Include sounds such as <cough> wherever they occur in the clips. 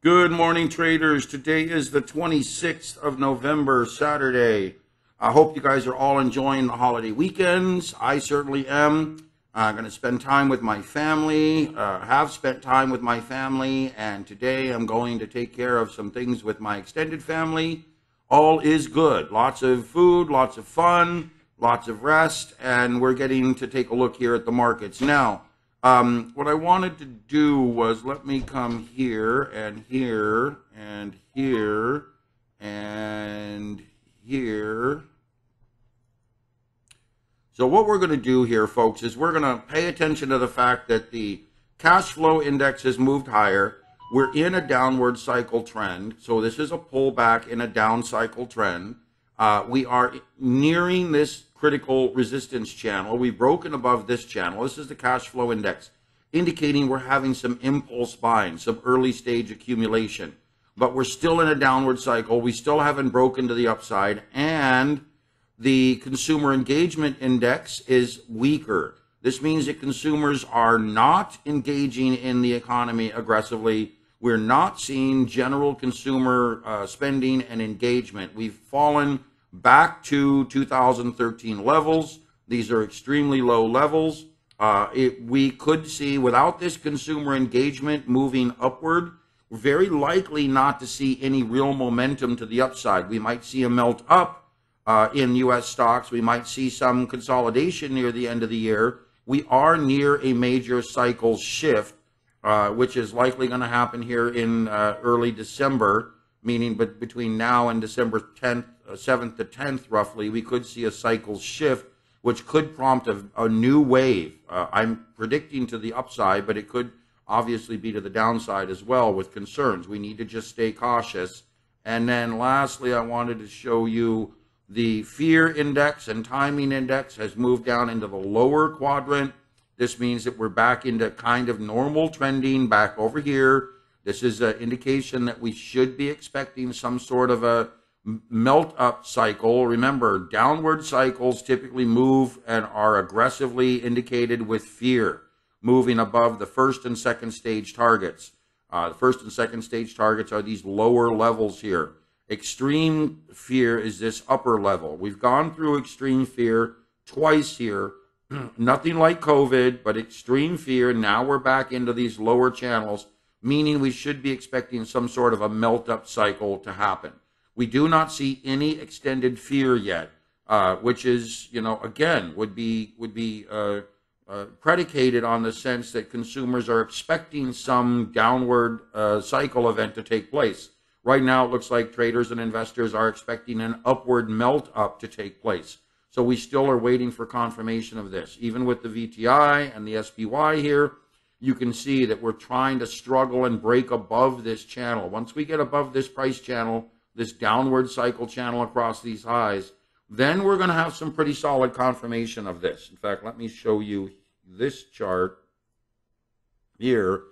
Good morning, traders. Today is the 26th of November, Saturday. I hope you guys are all enjoying the holiday weekends. I certainly am. I'm going to spend time with my family, uh, have spent time with my family, and today I'm going to take care of some things with my extended family. All is good. Lots of food, lots of fun, lots of rest, and we're getting to take a look here at the markets. Now, um, what I wanted to do was let me come here and here and here and here. So what we're going to do here, folks, is we're going to pay attention to the fact that the cash flow index has moved higher. We're in a downward cycle trend. So this is a pullback in a down cycle trend. Uh, we are nearing this critical resistance channel. We've broken above this channel. This is the cash flow index, indicating we're having some impulse buying, some early stage accumulation. But we're still in a downward cycle. We still haven't broken to the upside. And the consumer engagement index is weaker. This means that consumers are not engaging in the economy aggressively. We're not seeing general consumer uh, spending and engagement. We've fallen back to 2013 levels. These are extremely low levels. Uh, it, we could see, without this consumer engagement moving upward, we're very likely not to see any real momentum to the upside. We might see a melt up uh, in U.S. stocks. We might see some consolidation near the end of the year. We are near a major cycle shift, uh, which is likely going to happen here in uh, early December, meaning but between now and December 10th, 7th to 10th, roughly, we could see a cycle shift, which could prompt a, a new wave. Uh, I'm predicting to the upside, but it could obviously be to the downside as well with concerns. We need to just stay cautious. And then lastly, I wanted to show you the fear index and timing index has moved down into the lower quadrant. This means that we're back into kind of normal trending back over here. This is an indication that we should be expecting some sort of a melt up cycle. Remember, downward cycles typically move and are aggressively indicated with fear, moving above the first and second stage targets. Uh, the first and second stage targets are these lower levels here. Extreme fear is this upper level. We've gone through extreme fear twice here. <clears throat> Nothing like COVID, but extreme fear. Now we're back into these lower channels, meaning we should be expecting some sort of a melt up cycle to happen. We do not see any extended fear yet, uh, which is, you know, again, would be would be uh, uh, predicated on the sense that consumers are expecting some downward uh, cycle event to take place. Right now, it looks like traders and investors are expecting an upward melt up to take place. So we still are waiting for confirmation of this. Even with the VTI and the SPY here, you can see that we're trying to struggle and break above this channel. Once we get above this price channel, this downward cycle channel across these highs, then we're going to have some pretty solid confirmation of this. In fact, let me show you this chart here.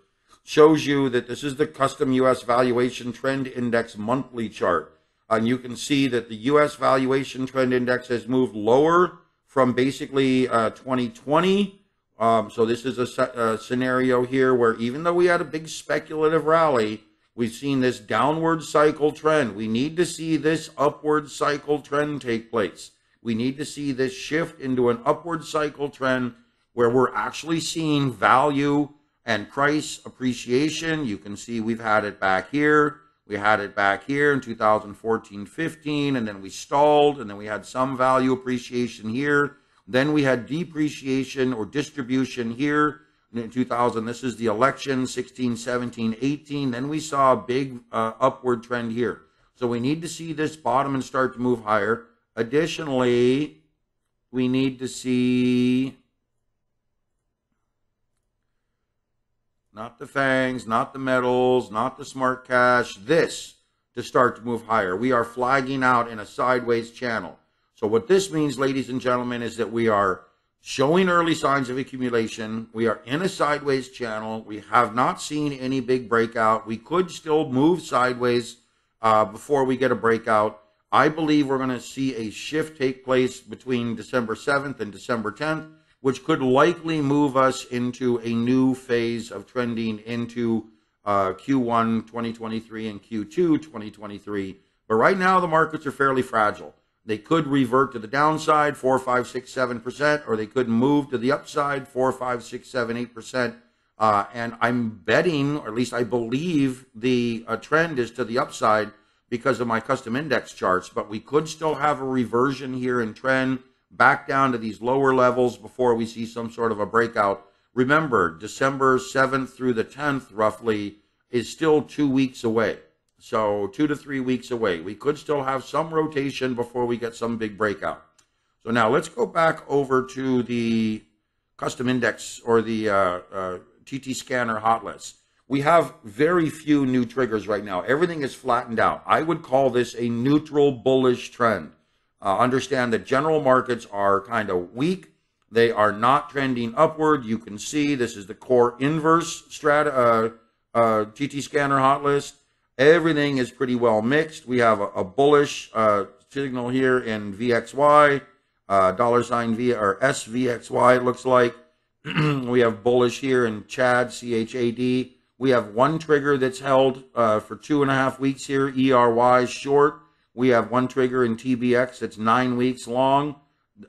Shows you that this is the custom U.S. valuation trend index monthly chart. And you can see that the U.S. valuation trend index has moved lower from basically uh, 2020. Um, so this is a, a scenario here where even though we had a big speculative rally, We've seen this downward cycle trend. We need to see this upward cycle trend take place. We need to see this shift into an upward cycle trend where we're actually seeing value and price appreciation. You can see we've had it back here. We had it back here in 2014 15, and then we stalled, and then we had some value appreciation here. Then we had depreciation or distribution here in 2000. This is the election, 16, 17, 18. Then we saw a big uh, upward trend here. So we need to see this bottom and start to move higher. Additionally, we need to see not the fangs, not the metals, not the smart cash, this to start to move higher. We are flagging out in a sideways channel. So what this means, ladies and gentlemen, is that we are showing early signs of accumulation. We are in a sideways channel. We have not seen any big breakout. We could still move sideways uh, before we get a breakout. I believe we're going to see a shift take place between December 7th and December 10th, which could likely move us into a new phase of trending into uh, Q1 2023 and Q2 2023. But right now, the markets are fairly fragile. They could revert to the downside, four, five, six, seven percent, or they could move to the upside, four, five, six, seven, eight percent. Uh, and I'm betting, or at least I believe, the uh, trend is to the upside because of my custom index charts. But we could still have a reversion here in trend back down to these lower levels before we see some sort of a breakout. Remember, December 7th through the 10th, roughly, is still two weeks away. So, two to three weeks away. We could still have some rotation before we get some big breakout. So, now let's go back over to the custom index or the uh, uh, TT scanner hot list. We have very few new triggers right now. Everything is flattened out. I would call this a neutral bullish trend. Uh, understand that general markets are kind of weak. They are not trending upward. You can see this is the core inverse strata, uh, uh, TT scanner hot list. Everything is pretty well mixed. We have a, a bullish uh, signal here in VXY, uh, dollar sign V or SVXY, it looks like. <clears throat> we have bullish here in CHAD, CHAD. We have one trigger that's held uh, for two and a half weeks here, ERY short. We have one trigger in TBX that's nine weeks long.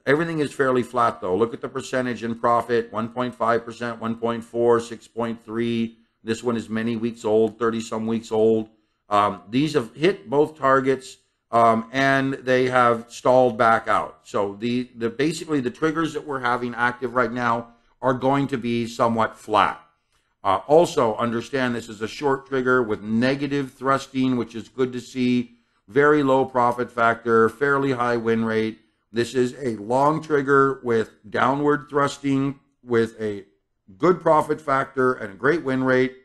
Everything is fairly flat though. Look at the percentage in profit 1.5%, 1.4, 6.3. This one is many weeks old, 30 some weeks old. Um, these have hit both targets um, and they have stalled back out. So the, the basically the triggers that we're having active right now are going to be somewhat flat. Uh, also, understand this is a short trigger with negative thrusting, which is good to see very low profit factor, fairly high win rate. This is a long trigger with downward thrusting with a good profit factor and a great win rate.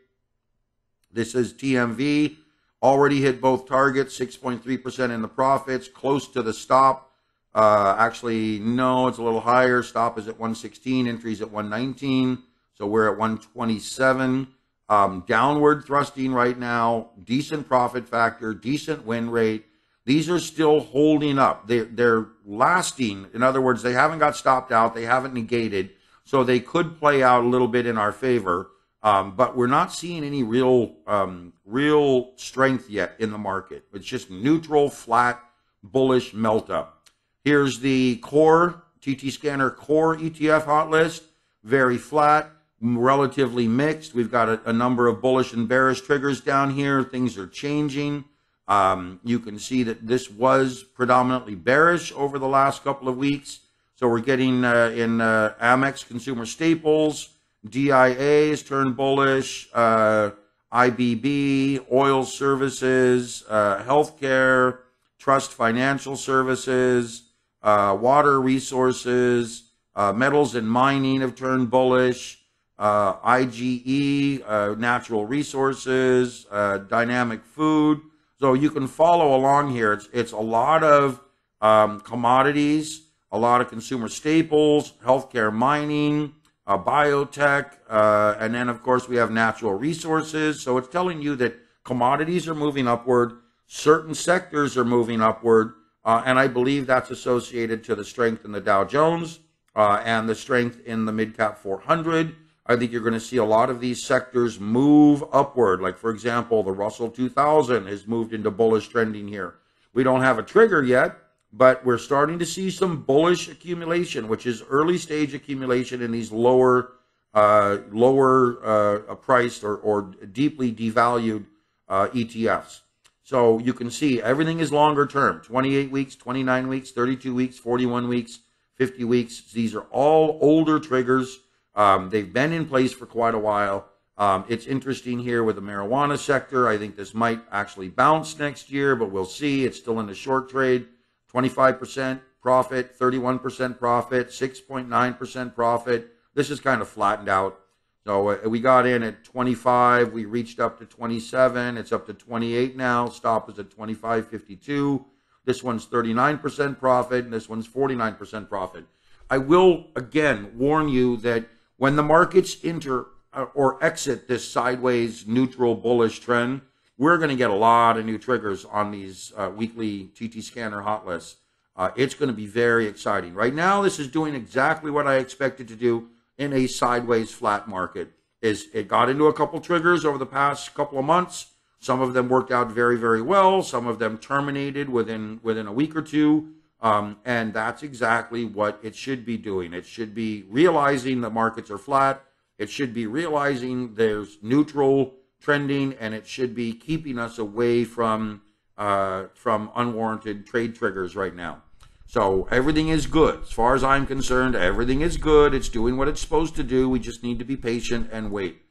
This is TMV, already hit both targets, 6.3% in the profits, close to the stop. Uh, actually, no, it's a little higher. Stop is at 116, entries at 119. So we're at 127. Um, downward thrusting right now, decent profit factor, decent win rate. These are still holding up. They're, they're lasting. In other words, they haven't got stopped out. They haven't negated. So they could play out a little bit in our favor. Um, but we're not seeing any real, um, real strength yet in the market. It's just neutral, flat, bullish melt up. Here's the core TT scanner core ETF hot list. Very flat relatively mixed. We've got a, a, number of bullish and bearish triggers down here. Things are changing. Um, you can see that this was predominantly bearish over the last couple of weeks. So we're getting uh, in uh, Amex Consumer Staples, DIA has turned bullish, uh, IBB, oil services, uh, healthcare, trust financial services, uh, water resources, uh, metals and mining have turned bullish uh, IGE, uh, natural resources, uh, dynamic food. So you can follow along here. It's, it's a lot of um, commodities, a lot of consumer staples, healthcare mining, uh, biotech, uh, and then, of course, we have natural resources. So it's telling you that commodities are moving upward, certain sectors are moving upward, uh, and I believe that's associated to the strength in the Dow Jones and the strength in the mid cap 400 I think you're going to see a lot of these sectors move upward. Like, for example, the Russell 2000 has moved into bullish trending here. We don't have a trigger yet, but we're starting to see some bullish accumulation, which is early stage accumulation in these lower, uh, lower uh, priced or, or deeply devalued uh, ETFs. So you can see everything is longer term 28 weeks, 29 weeks, 32 weeks, 41 weeks, 50 weeks. These are all older triggers um, they've been in place for quite a while. Um, it's interesting here with the marijuana sector. I think this might actually bounce next year, but we'll see. It's still in the short trade. 25% profit, 31% profit, 6.9% profit. This is kind of flattened out. So uh, we got in at 25. We reached up to 27. It's up to 28 now. Stop is at 25.52. This one's 39% profit, and this one's 49% profit. I will again warn you that when the markets enter uh, or exit this sideways neutral bullish trend, we're going to get a lot of new triggers on these uh, weekly TT scanner hot lists. Uh, it's going to be very exciting. Right now, this is doing exactly what I expected to do in a sideways flat market. is it got into a couple triggers over the past couple of months. Some of them worked out very, very well. Some of them terminated within within a week or two. Um, and that's exactly what it should be doing. It should be realizing the markets are flat. It should be realizing there's neutral trending, and it should be keeping us away from uh, from unwarranted trade triggers right now. So everything is good. As far as I'm concerned, everything is good. It's doing what it's supposed to do. We just need to be patient and wait.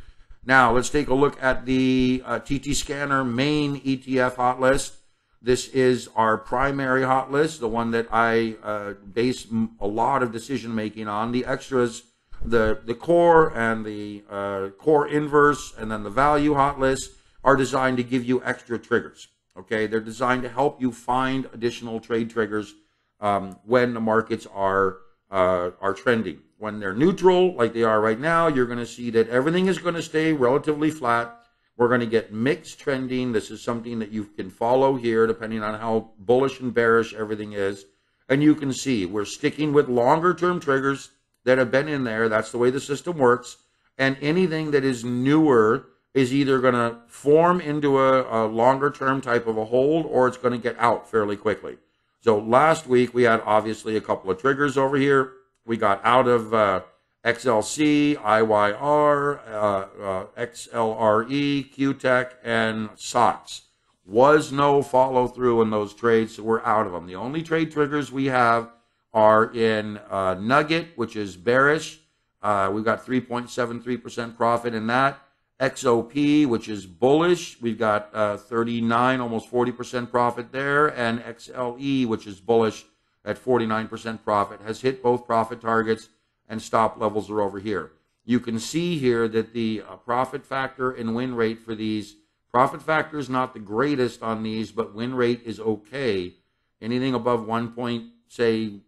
Now, let's take a look at the uh, TT Scanner main ETF hot list. This is our primary hot list, the one that I uh, base a lot of decision making on. The extras, the, the core and the uh, core inverse, and then the value hot list are designed to give you extra triggers. Okay, they're designed to help you find additional trade triggers um, when the markets are uh, are trending. When they're neutral, like they are right now, you're going to see that everything is going to stay relatively flat. We're going to get mixed trending. This is something that you can follow here, depending on how bullish and bearish everything is. And you can see we're sticking with longer term triggers that have been in there. That's the way the system works. And anything that is newer is either going to form into a, a longer term type of a hold or it's going to get out fairly quickly. So last week we had obviously a couple of triggers over here. We got out of uh, XLC, IYR, uh, uh, XLRE, QTech, and SOX. Was no follow through in those trades, so we're out of them. The only trade triggers we have are in uh, Nugget, which is bearish. Uh, we've got 3.73% profit in that. XOP, which is bullish, we've got uh, 39, almost 40% profit there, and XLE, which is bullish at 49% profit, has hit both profit targets and stop levels are over here. You can see here that the uh, profit factor and win rate for these, profit factor is not the greatest on these, but win rate is okay. Anything above 1 point, say,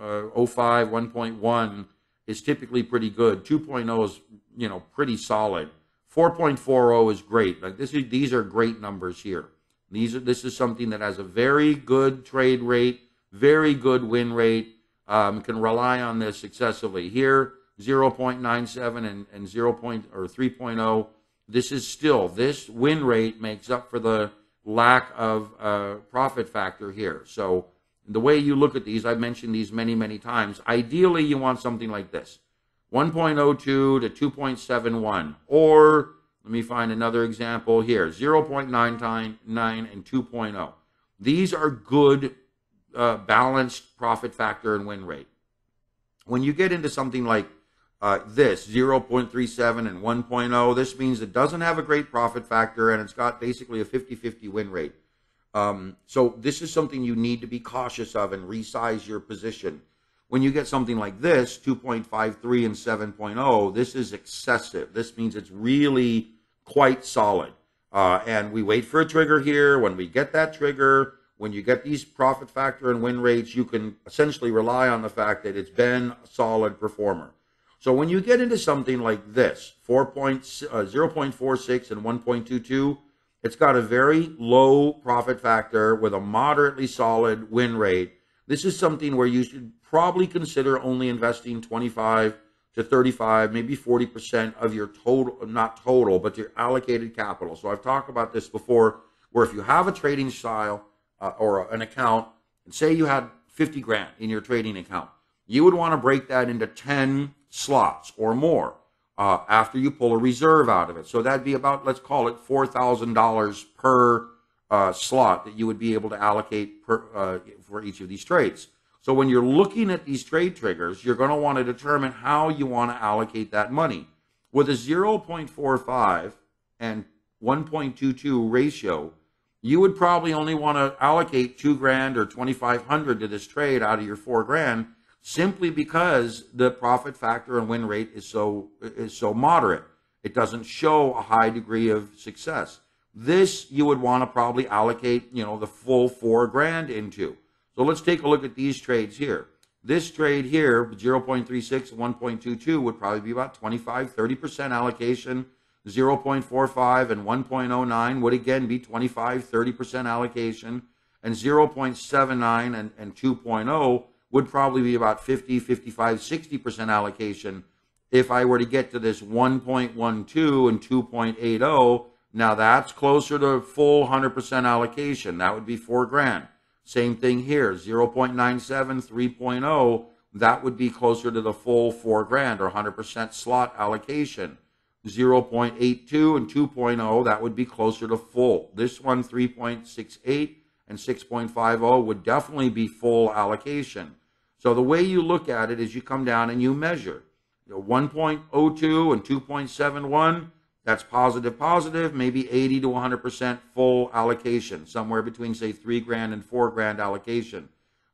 uh, 05, 1.1 is typically pretty good. 2.0 is, you know, pretty solid. 4.40 is great. Like this is these are great numbers here. These are this is something that has a very good trade rate, very good win rate. Um, can rely on this successively. Here, 0.97 and, and 0. Point, or 3.0. This is still this win rate makes up for the lack of uh, profit factor here. So the way you look at these, I've mentioned these many many times. Ideally, you want something like this. 1.02 to 2.71. Or let me find another example here 0.99 and 2.0. These are good uh, balanced profit factor and win rate. When you get into something like uh, this 0.37 and 1.0, this means it doesn't have a great profit factor and it's got basically a 50 50 win rate. Um, so, this is something you need to be cautious of and resize your position. When you get something like this, 2.53 and 7.0, this is excessive. This means it's really quite solid. Uh, and we wait for a trigger here. When we get that trigger, when you get these profit factor and win rates, you can essentially rely on the fact that it's been a solid performer. So when you get into something like this, 4 uh, 0.46 and 1.22, it's got a very low profit factor with a moderately solid win rate. This is something where you should probably consider only investing 25 to 35, maybe 40% of your total, not total, but your allocated capital. So I've talked about this before, where if you have a trading style uh, or an account, and say you had 50 grand in your trading account, you would want to break that into 10 slots or more uh, after you pull a reserve out of it. So that'd be about, let's call it $4,000 per uh, slot that you would be able to allocate per, uh, for each of these trades. So when you're looking at these trade triggers, you're going to want to determine how you want to allocate that money. With a 0.45 and 1.22 ratio, you would probably only want to allocate two grand or 2,500 to this trade out of your four grand simply because the profit factor and win rate is so, is so moderate. It doesn't show a high degree of success. This you would want to probably allocate, you know, the full four grand into. So let's take a look at these trades here. This trade here, 0.36 and 1.22 would probably be about 25, 30% allocation. 0.45 and 1.09 would again be 25, 30% allocation. And 0.79 and, and 2.0 would probably be about 50, 55, 60% allocation If I were to get to this 1.12 and 2.80, now that's closer to full 100% allocation. That would be four grand. Same thing here, 0.97, 3.0, that would be closer to the full four grand or 100% slot allocation. 0.82 and 2.0, that would be closer to full. This one, 3.68 and 6.50 would definitely be full allocation. So the way you look at it is you come down and you measure. You know, 1.02 and 2.71, that's positive, positive, maybe 80 to 100% full allocation, somewhere between, say, 3 grand and 4 grand allocation.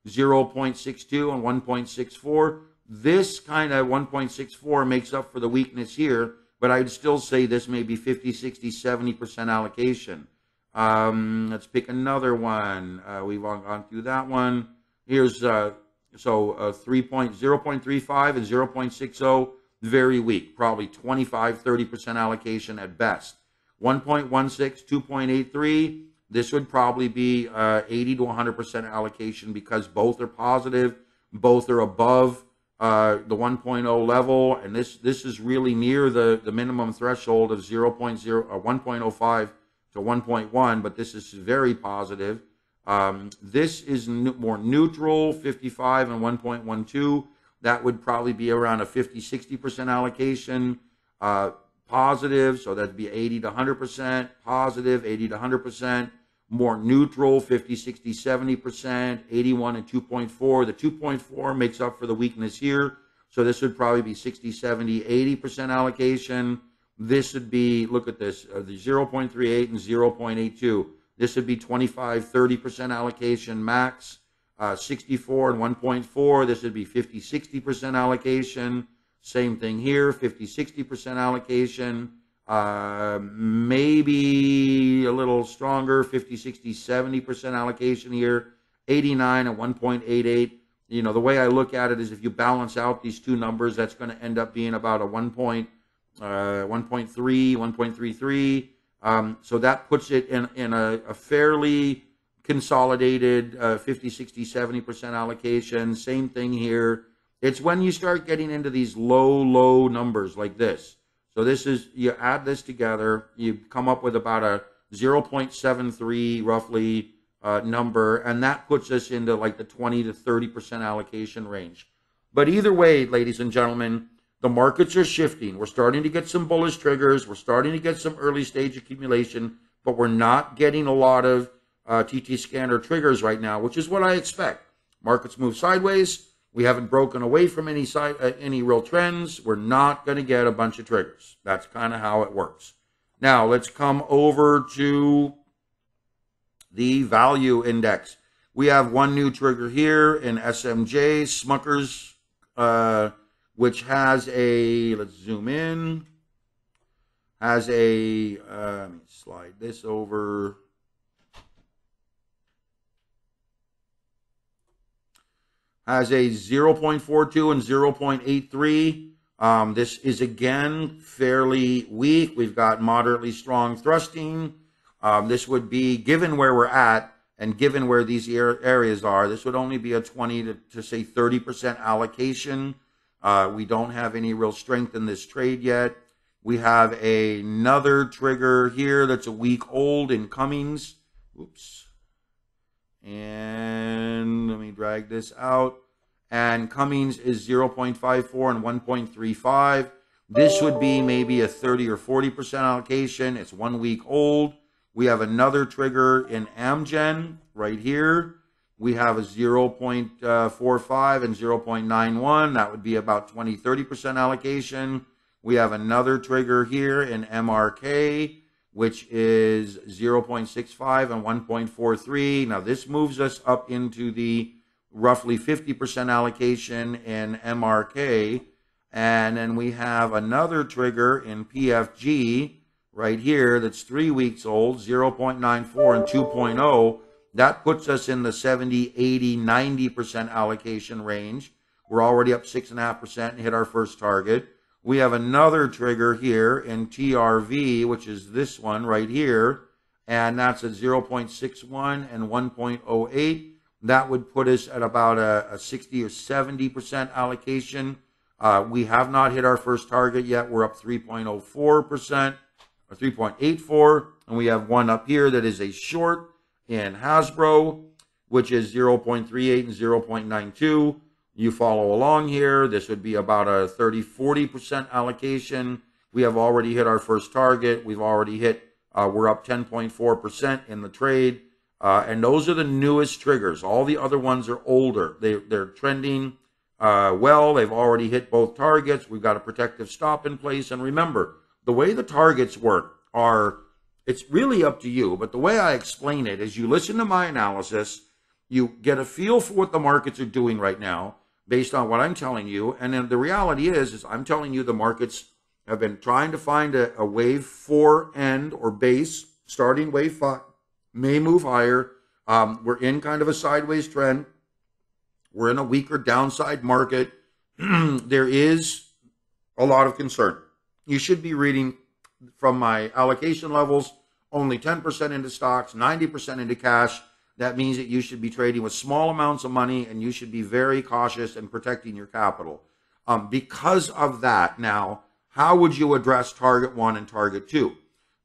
0.62 and 1.64, this kind of 1.64 makes up for the weakness here, but I'd still say this may be 50, 60, 70% allocation. Um, let's pick another one. Uh, we've all gone through that one. Here's uh, so uh, 3 0.35 and 0.60 very weak, probably 25, 30% allocation at best. 1.16, 2.83, this would probably be uh, 80 to 100% allocation because both are positive, both are above uh, the 1.0 level, and this this is really near the, the minimum threshold of 0.0 or uh, 1.05 to 1.1, but this is very positive. Um, this is more neutral, 55 and 1.12 that would probably be around a 50, 60% allocation. Uh, positive, so that'd be 80 to 100%, positive, 80 to 100%, more neutral, 50, 60, 70%, 81 and 2.4. The 2.4 makes up for the weakness here. So this would probably be 60, 70, 80% allocation. This would be, look at this, uh, the 0.38 and 0.82. This would be 25, 30% allocation max uh, 64 and 1.4. This would be 50, 60% allocation. Same thing here, 50, 60% allocation. Uh, maybe a little stronger, 50, 60, 70% allocation here. 89 and 1.88. You know, the way I look at it is if you balance out these two numbers, that's going to end up being about a 1. Uh, 1.3, 1.33. Um, so that puts it in, in a, a fairly consolidated uh, 50, 60, 70% allocation. Same thing here. It's when you start getting into these low, low numbers like this. So this is, you add this together, you come up with about a 0.73 roughly uh, number, and that puts us into like the 20 to 30% allocation range. But either way, ladies and gentlemen, the markets are shifting. We're starting to get some bullish triggers. We're starting to get some early stage accumulation, but we're not getting a lot of uh, TT scanner triggers right now, which is what I expect. Markets move sideways. We haven't broken away from any side, uh, any real trends. We're not going to get a bunch of triggers. That's kind of how it works. Now let's come over to the value index. We have one new trigger here in SJM Smuckers, uh, which has a let's zoom in. Has a uh, let me slide this over. has a 0.42 and 0.83. Um, this is again fairly weak. We've got moderately strong thrusting. Um, this would be, given where we're at and given where these areas are, this would only be a 20 to, to say 30% allocation. Uh, we don't have any real strength in this trade yet. We have another trigger here that's a week old in Cummins. Oops and let me drag this out. And Cummins is 0.54 and 1.35. This would be maybe a 30 or 40% allocation. It's one week old. We have another trigger in Amgen right here. We have a uh, 0.45 and 0.91. That would be about 20, 30% allocation. We have another trigger here in MRK which is 0.65 and 1.43. Now, this moves us up into the roughly 50% allocation in MRK. And then we have another trigger in PFG right here that's three weeks old, 0.94 and 2.0. That puts us in the 70, 80, 90% allocation range. We're already up 6.5% and hit our first target. We have another trigger here in TRV, which is this one right here, and that's at 0.61 and 1.08. That would put us at about a, a 60 or 70% allocation Uh, we have not hit our first target yet. We're up 3.04%, or 3.84, and we have one up here that is a short in Hasbro, which is 0.38 and 0.92. You follow along here. This would be about a 30, 40% allocation. We have already hit our first target. We've already hit, uh, we're up 10.4% in the trade. Uh, and those are the newest triggers. All the other ones are older. They, they're trending uh, well. They've already hit both targets. We've got a protective stop in place. And remember, the way the targets work are, it's really up to you. But the way I explain it is you listen to my analysis, you get a feel for what the markets are doing right now based on what I'm telling you. And then the reality is, is I'm telling you the markets have been trying to find a, a wave four end or base, starting wave five, may move higher. Um, we're in kind of a sideways trend. We're in a weaker downside market. <clears throat> there is a lot of concern. You should be reading from my allocation levels only 10% into stocks, 90% into cash. That means that you should be trading with small amounts of money and you should be very cautious in protecting your capital. Um, because of that, now, how would you address target one and target two?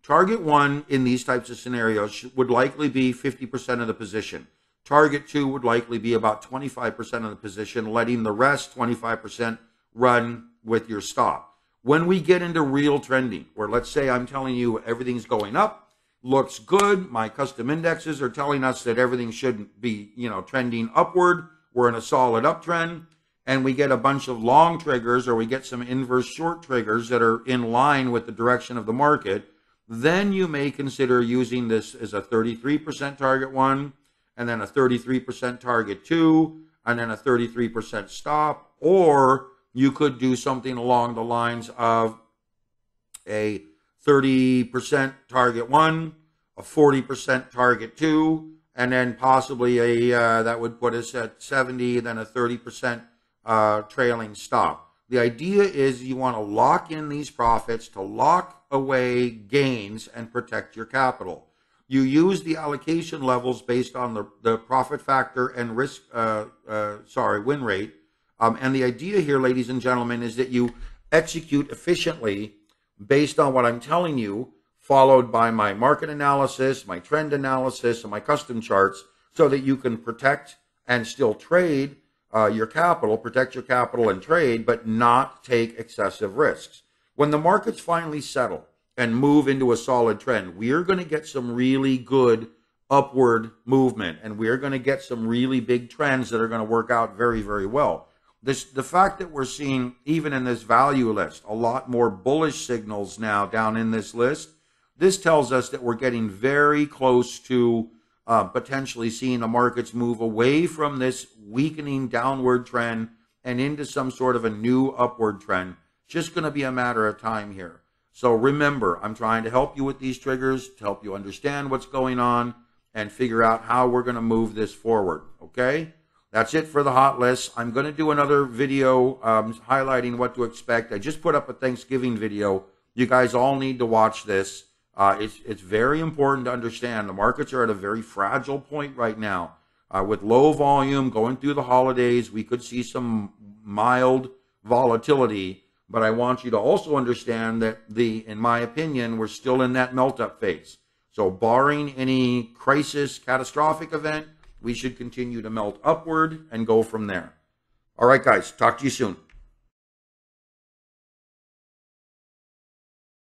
Target one in these types of scenarios would likely be 50% of the position. Target two would likely be about 25% of the position, letting the rest 25% run with your stop. When we get into real trending, where let's say I'm telling you everything's going up, looks good. My custom indexes are telling us that everything should be, you know, trending upward. We're in a solid uptrend and we get a bunch of long triggers or we get some inverse short triggers that are in line with the direction of the market, then you may consider using this as a 33% target one and then a 33% target two and then a 33% stop or you could do something along the lines of a 30% target one, a 40% target two, and then possibly a uh, that would put us at 70, then a 30% uh, trailing stop. The idea is you want to lock in these profits to lock away gains and protect your capital. You use the allocation levels based on the, the profit factor and risk, uh, uh sorry, win rate. Um, and the idea here, ladies and gentlemen, is that you execute efficiently based on what I'm telling you, followed by my market analysis, my trend analysis, and my custom charts, so that you can protect and still trade uh, your capital, protect your capital and trade, but not take excessive risks. When the markets finally settle and move into a solid trend, we are going to get some really good upward movement and we are going to get some really big trends that are going to work out very, very well. This, the fact that we're seeing, even in this value list, a lot more bullish signals now down in this list, this tells us that we're getting very close to uh, potentially seeing the markets move away from this weakening downward trend and into some sort of a new upward trend. Just going to be a matter of time here. So remember, I'm trying to help you with these triggers to help you understand what's going on and figure out how we're going to move this forward. Okay? That's it for the hot list. I'm going to do another video um, highlighting what to expect. I just put up a Thanksgiving video. You guys all need to watch this. Uh, it's, it's very important to understand the markets are at a very fragile point right now. Uh, with low volume going through the holidays, we could see some mild volatility. But I want you to also understand that the, in my opinion, we're still in that melt up phase. So barring any crisis, catastrophic event, we should continue to melt upward and go from there. All right, guys, talk to you soon.